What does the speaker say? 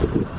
どうですか?